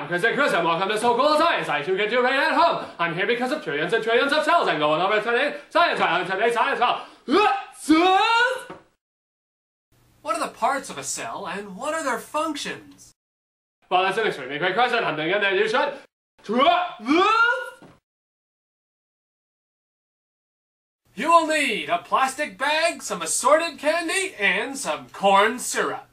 I'm Chris and Chris, and welcome to So Cool Science. I too get you right at home. I'm here because of trillions and trillions of cells. I'm going over today. Science Trial, today Science Trial. What are the parts of a cell and what are their functions? Well, that's an extremely great question. I'm thinking that you should. You will need a plastic bag, some assorted candy, and some corn syrup.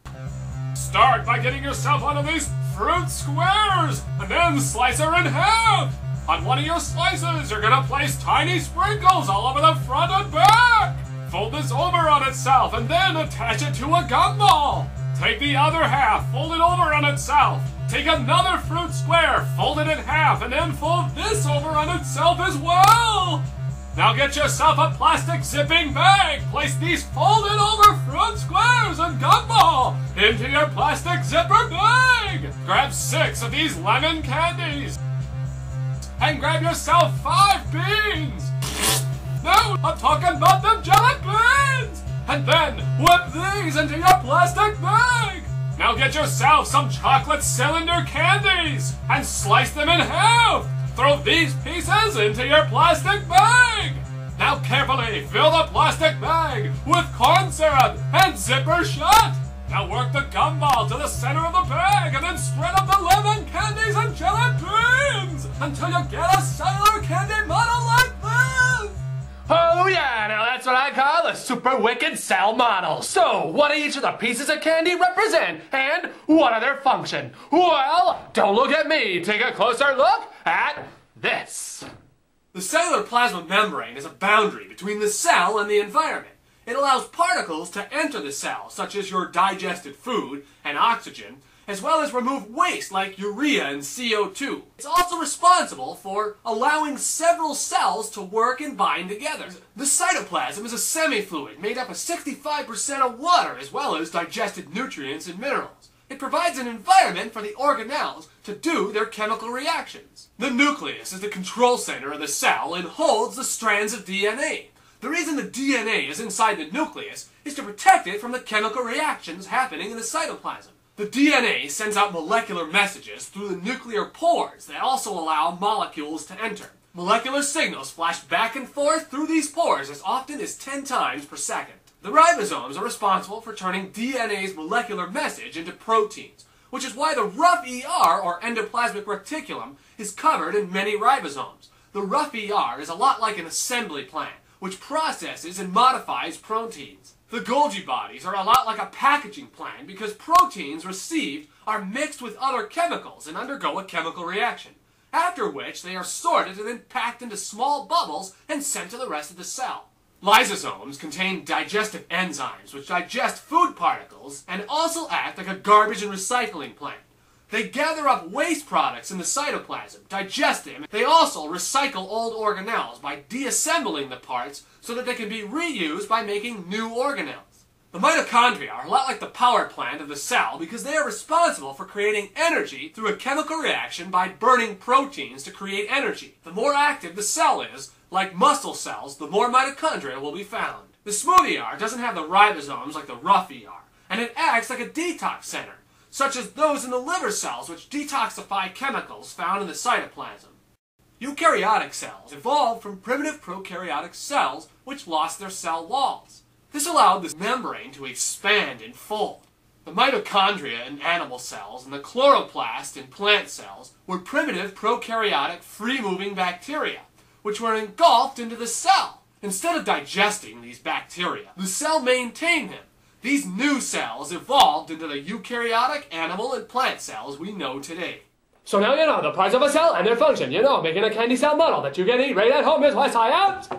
Start by getting yourself one of these fruit squares, and then slice her in half. On one of your slices, you're gonna place tiny sprinkles all over the front and back. Fold this over on itself, and then attach it to a gumball. Take the other half, fold it over on itself. Take another fruit square, fold it in half, and then fold this over on itself as well. Now get yourself a plastic zipping bag. Place these folded over fruit squares and gumball into your plastic zipper bag. Grab six of these lemon candies. And grab yourself five beans. No, I'm talking about the jelly beans. And then whip these into your plastic bag. Now get yourself some chocolate cylinder candies and slice them in half. Throw these pieces into your plastic bag. Now carefully fill the plastic bag with corn syrup and zipper shut. Now work the gumball to the center of the bag and then spread out the lemon candies and jelly beans until you get a cellular candy model like this. Oh yeah, now that's what I call a super wicked cell model. So, what do each of the pieces of candy represent? And what are their function? Well, don't look at me. Take a closer look at this. The cellular plasma membrane is a boundary between the cell and the environment. It allows particles to enter the cell, such as your digested food and oxygen, as well as remove waste like urea and CO2. It's also responsible for allowing several cells to work and bind together. The cytoplasm is a semi-fluid made up of 65% of water as well as digested nutrients and minerals. It provides an environment for the organelles to do their chemical reactions. The nucleus is the control center of the cell and holds the strands of DNA. The reason the DNA is inside the nucleus is to protect it from the chemical reactions happening in the cytoplasm. The DNA sends out molecular messages through the nuclear pores that also allow molecules to enter. Molecular signals flash back and forth through these pores as often as 10 times per second. The ribosomes are responsible for turning DNA's molecular message into proteins, which is why the rough ER, or endoplasmic reticulum, is covered in many ribosomes. The rough ER is a lot like an assembly plant, which processes and modifies proteins. The Golgi bodies are a lot like a packaging plant because proteins received are mixed with other chemicals and undergo a chemical reaction, after which they are sorted and then packed into small bubbles and sent to the rest of the cell. Lysosomes contain digestive enzymes which digest food particles and also act like a garbage and recycling plant. They gather up waste products in the cytoplasm, digest them. They also recycle old organelles by deassembling the parts so that they can be reused by making new organelles. The mitochondria are a lot like the power plant of the cell because they are responsible for creating energy through a chemical reaction by burning proteins to create energy. The more active the cell is, like muscle cells, the more mitochondria will be found. The smooth ER doesn't have the ribosomes like the rough ER, and it acts like a detox center such as those in the liver cells which detoxify chemicals found in the cytoplasm. Eukaryotic cells evolved from primitive prokaryotic cells which lost their cell walls. This allowed the membrane to expand and fold. The mitochondria in animal cells and the chloroplast in plant cells were primitive prokaryotic free-moving bacteria, which were engulfed into the cell. Instead of digesting these bacteria, the cell maintained them these new cells evolved into the eukaryotic animal and plant cells we know today. So now you know the parts of a cell and their function. You know, making a candy cell model that you can eat right at home is what science